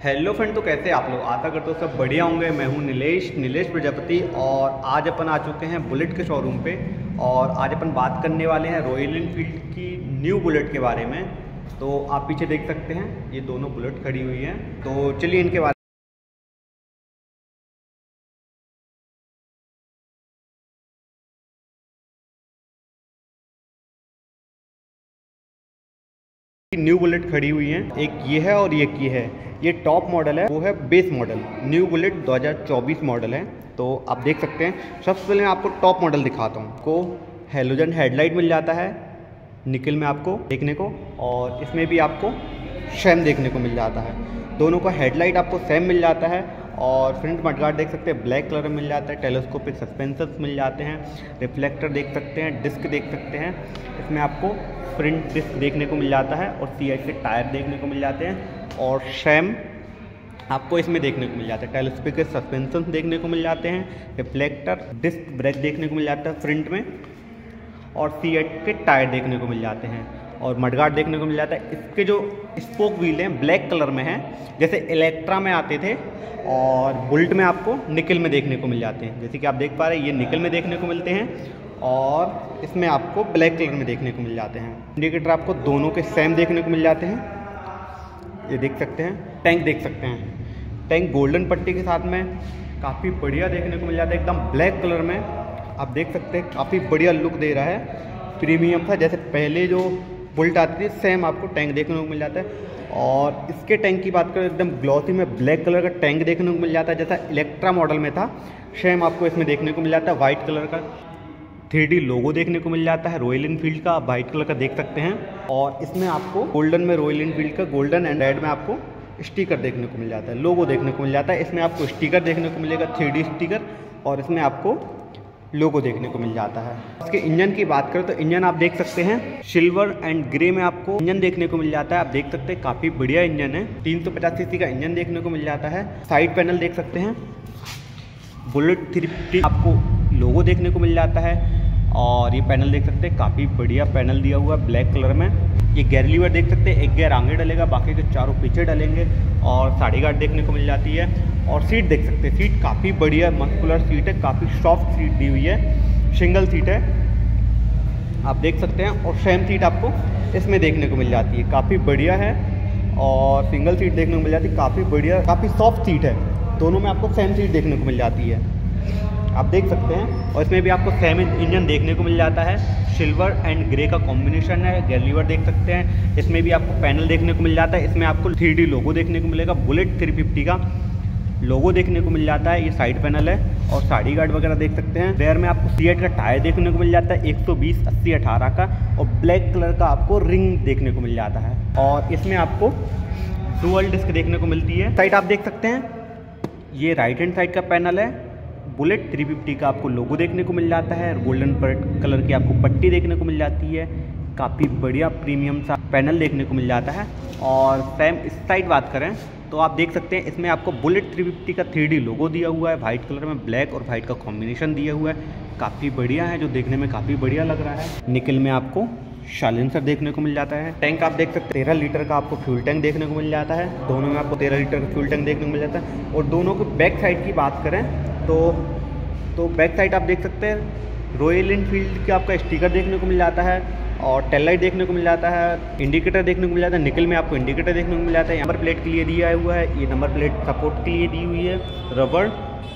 Hello friend तो कैसे आप लोग? आशा करते हो सब बढ़िया होंगे। मैं हूँ नीलेश नीलेश प्रजापति, और आज अपन आ चुके हैं बुलेट के शोरूम पे, और आज अपन बात करने वाले हैं रॉयल इनफील्ड की न्यू बुलेट के बारे में। तो आप पीछे देख सकते हैं, ये दोनों बुलेट खड़ी हुई हैं। तो चलिए इनके बारे न्यू बुलेट खड़ी हुई हैं। एक ये है और एक ये है। ये टॉप मॉडल है, वो है base model new bullet 2024 model है। तो आप देख सकते हैं, सबसे पहले मैं आपको टॉप मॉडल दिखाता हूँ। को हेलोजन हेडलाइट मिल जाता है निकल में आपको देखने को, और इसमें भी आपको शैम देखने को मिल जाता है। दोनों का हेडलाइट आपको सेम मिल जाता है, और फ्रंट मडगार्ड देख सकते हैं ब्लैक कलर में मिल जाता है टेलीस्कोपिक सस्पेंसर्स मिल जाते हैं रिफ्लेक्टर देख सकते हैं डिस्क देख सकते हैं। इसमें आपको फ्रंट डिस्क देखने को मिल जाता है, और सी के टायर देखने को मिल जाते हैं। और शैम आपको इसमें देखने को मिल जाता है। टेलीस्कोपिक के सस्पेंसन देखने को मिल जाते हैं रिफ्लेक्टर डिस्क ब्रेक देखने को मिल जाता है फ्रंट में, और सी के टायर देखने को मिल जाते हैं। और मडगार्ड देखने को मिल जाता है। इसके जो स्पोक व्हील हैं ब्लैक कलर में हैं, जैसे इलेक्ट्रा में आते थे, और बुल्ट में आपको निकल में देखने को मिल जाते हैं। जैसे कि आप देख पा रहे हैं, ये निकल में देखने को मिलते हैं, और इसमें आपको ब्लैक कलर में देखने को मिल जाते हैं। इंडिकेटर आपको दोनों के सेम देखने को मिल जाते हैं। ये देख सकते हैं टैंक देख सकते हैं। टैंक गोल्डन पट्टी के साथ में काफ़ी बढ़िया देखने को मिल जाता है, एकदम ब्लैक कलर में। आप देख सकते हैं, काफ़ी बढ़िया लुक दे रहा है। प्रीमियम था, जैसे पहले जो बुल्ट आती थी सेम आपको टैंक देखने को मिल जाता है। और इसके टैंक की बात करें, एकदम ग्लॉसी में ब्लैक कलर का टैंक देखने को मिल जाता है, जैसा इलेक्ट्रा मॉडल में था। सेम आपको इसमें देखने को मिल जाता है वाइट कलर का। थ्री लोगो देखने को मिल जाता है रॉयल इनफील्ड का वाइट कलर का देख सकते हैं। और इसमें आपको गोल्डन में रॉयल इनफील्ड का गोल्डन एंड रेड में आपको स्टिकर देखने को मिल जाता है लोगो देखने को मिल जाता है। इसमें आपको स्टिकर देखने को मिलेगा, थ्री स्टिकर और इसमें आपको लोगो देखने को मिल जाता है। इसके इंजन की बात करें तो इंजन आप देख सकते हैं सिल्वर एंड ग्रे में आपको इंजन देखने को मिल जाता है। आप देख सकते हैं, काफ़ी बढ़िया इंजन है। 350 सीसी का इंजन देखने को मिल जाता है। साइड पैनल देख सकते हैं। बुलेट थ्री आपको लोगो देखने को मिल जाता है। और ये पैनल देख सकते हैं, काफ़ी बढ़िया पैनल दिया हुआ है, ब्लैक कलर में। ये गैर लीवर देख सकते हैं, एक गैर आगे डलेगा, बाकी के चारों पीछे डलेंगे और साड़ी गार्ड देखने को मिल जाती है। और सीट देख सकते हैं, सीट काफ़ी बढ़िया मस्कुलर सीट है, काफ़ी सॉफ्ट सीट दी हुई है, सिंगल सीट है। आप देख सकते हैं, और सेम सीट आपको इसमें देखने को मिल जाती है, काफ़ी बढ़िया है। और सिंगल सीट देखने को मिल जाती है, काफ़ी बढ़िया, काफ़ी सॉफ्ट सीट है। दोनों में आपको सेम सीट देखने को मिल जाती है। आप देख सकते हैं। और इसमें भी आपको सेम इंजन देखने को मिल जाता है। सिल्वर एंड ग्रे का कॉम्बिनेशन है। गैलीवर देख सकते हैं। इसमें भी आपको पैनल देखने को मिल जाता है। इसमें आपको थ्री लोगो देखने को मिलेगा। बुलेट थ्री का लोगो देखने को मिल जाता है। ये साइड पैनल है। और साड़ी गार्ड वगैरह देख सकते हैं। रेयर में आपको सी का टायर देखने को मिल जाता है। 120 80 18 का। और ब्लैक कलर का आपको रिंग देखने को मिल जाता है। और इसमें आपको डुअल डिस्क देखने को मिलती है। साइड आप देख सकते हैं। ये राइट हैंड साइड का पैनल है। बुलेट 350 का आपको लोगो देखने को मिल जाता है गोल्डन कलर की आपको पट्टी देखने को मिल जाती है। काफ़ी बढ़िया प्रीमियम सा पैनल देखने को मिल जाता है। और सेम इस साइड बात करें तो आप देख सकते हैं, इसमें आपको बुलेट 350 का थ्री लोगो दिया हुआ है। वाइट कलर में ब्लैक और वाइट का कॉम्बिनेशन दिया हुआ है। काफ़ी बढ़िया है, जो देखने में काफ़ी बढ़िया लग रहा है। निकल में आपको शालेंसर देखने को मिल जाता है। टैंक आप देख सकते हैं, तेरह लीटर का आपको फ्यूल टैंक देखने को मिल जाता है। दोनों में आपको तेरह लीटर का फ्यूल टैंक देखने को मिल जाता है। और दोनों को बैक साइड की बात करें तो तो बैक साइड आप देख सकते हैं रॉयल इनफील्ड का आपका स्टिकर देखने को मिल जाता है और टेल लाइट देखने को मिल जाता है। इंडिकेटर देखने को मिल जाता है निकल में आपको इंडिकेटर देखने को मिल जाता है। नंबर प्लेट के लिए दिया हुआ है, ये नंबर प्लेट सपोर्ट के लिए दी हुई है रबड़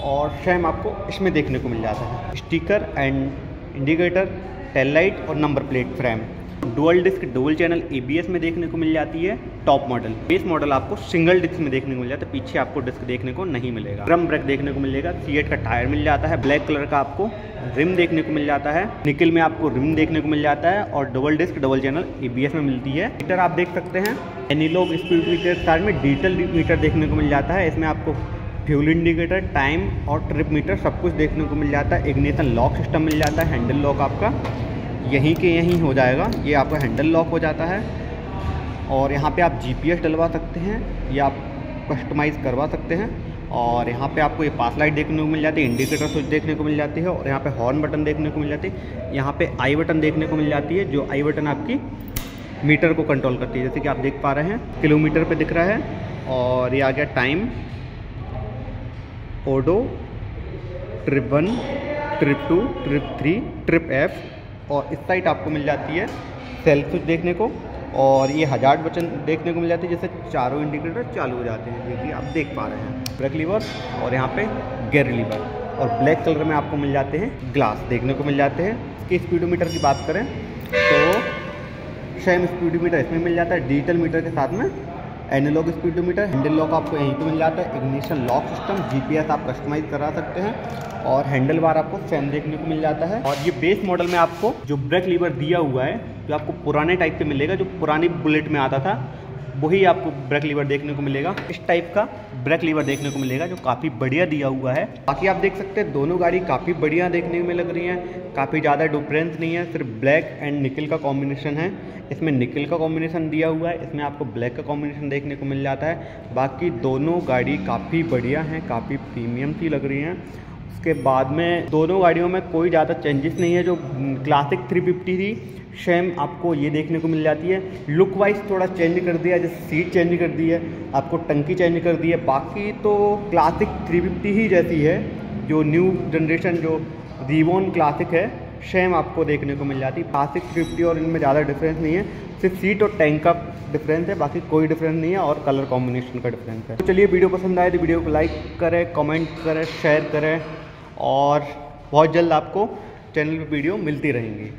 और शैम आपको इसमें देखने को मिल जाता है। Sticker and indicator tail light और number plate frame dual disc dual channel ABS में देखने को मिल जाती है टॉप मॉडल बेस मॉडल आपको सिंगल डिस्क में देखने को मिल जाता है, पीछे आपको डिस्क देखने को नहीं मिलेगा। ड्रम ब्रेक देखने को मिलेगा सीएट का टायर मिल जाता है ब्लैक कलर का आपको रिम देखने को मिल जाता है निकल में आपको रिम देखने को मिल जाता है और double disc double channel ABS में मिलती है। मीटर आप देख सकते हैं एनीलॉग स्पीड मीटर साइड में डिजिटल मीटर देखने को मिल जाता है, इसमें आपको फ्यूल इंडिकेटर टाइम और ट्रिप मीटर सब कुछ देखने को मिल जाता है इग्निशन लॉक सिस्टम मिल जाता है हैंडल लॉक आपका। यहीं के यहीं हो जाएगा। ये आपका हैंडल लॉक हो जाता है। और यहाँ पे आप जीपीएस डलवा सकते हैं। या आप कस्टमाइज़ करवा सकते हैं। और यहाँ पे आपको ये पास लाइट देखने को मिल जाती है इंडिकेटर स्विच देखने को मिल जाती है, और यहाँ पे हॉर्न बटन देखने को मिल जाती है। यहाँ पे आई बटन देखने को मिल जाती है, जो आई बटन आपकी मीटर को कंट्रोल करती है। जैसे कि आप देख पा रहे हैं, किलोमीटर पे दिख रहा है। और ये आ गया time odo trip one trip two trip three trip F और इस साइड आपको मिल जाती है सेल्फ स्विच देखने को और ये हज़ार बटन देखने को मिल जाती है जैसे चारों इंडिकेटर चालू हो जाते हैं ये भी आप देख पा रहे हैं। ब्रेक लीवर और यहाँ पे गेयर लीवर और ब्लैक कलर में आपको मिल जाते हैं ग्लास देखने को मिल जाते हैं। इसके स्पीडोमीटर की बात करें तो सेम स्पीडोमीटर इसमें मिल जाता है डिजिटल मीटर के साथ में एनालॉग स्पीडोमीटर, हैंडल लॉक आपको यहीं पे मिल जाता है, इग्निशन लॉक सिस्टम, जीपीएस आप कस्टमाइज करा सकते हैं, और हैंडल बार आपको फ़ैन देखने को मिल जाता है। और ये बेस मॉडल में आपको जो ब्रेक लीवर दिया हुआ है, जो आपको पुराने टाइप से मिलेगा, जो पुरानी बुलेट में आता था वही आपको ब्रेक लीवर देखने को मिलेगा। इस टाइप का ब्रेक लीवर देखने को मिलेगा, जो काफ़ी बढ़िया दिया हुआ है। बाकी आप देख सकते हैं, दोनों गाड़ी काफ़ी बढ़िया देखने में लग रही हैं। काफ़ी ज़्यादा डिफरेंस नहीं है, सिर्फ़ ब्लैक एंड निकल का कॉम्बिनेशन है। इसमें निकल का कॉम्बिनेशन दिया हुआ है, इसमें आपको ब्लैक का कॉम्बिनेशन देखने को मिल जाता है। बाकी दोनों गाड़ी काफ़ी बढ़िया हैं, काफ़ी प्रीमियम सी लग रही हैं। उसके बाद में दोनों गाड़ियों में कोई ज़्यादा चेंजेस नहीं है, जो क्लासिक 350 थी सेम आपको ये देखने को मिल जाती है। लुक वाइज थोड़ा चेंज कर दिया, जैसे सीट चेंज कर दी है, आपको टंकी चेंज कर दी है। बाकी तो क्लासिक 350 ही जैसी है, जो न्यू जनरेशन जो रिवोन क्लासिक है सेम आपको देखने को मिल जाती है। क्लासिक फिफ्टी और इनमें ज़्यादा डिफरेंस नहीं है। सिर्फ़ सीट और टैंक का डिफरेंस है, बाकी कोई डिफरेंस नहीं है और कलर कॉम्बिनेशन का डिफरेंस है। तो चलिए वीडियो पसंद आए तो वीडियो को लाइक करें कमेंट करें शेयर करें। और बहुत जल्द आपको चैनल पर वीडियो मिलती रहेंगी।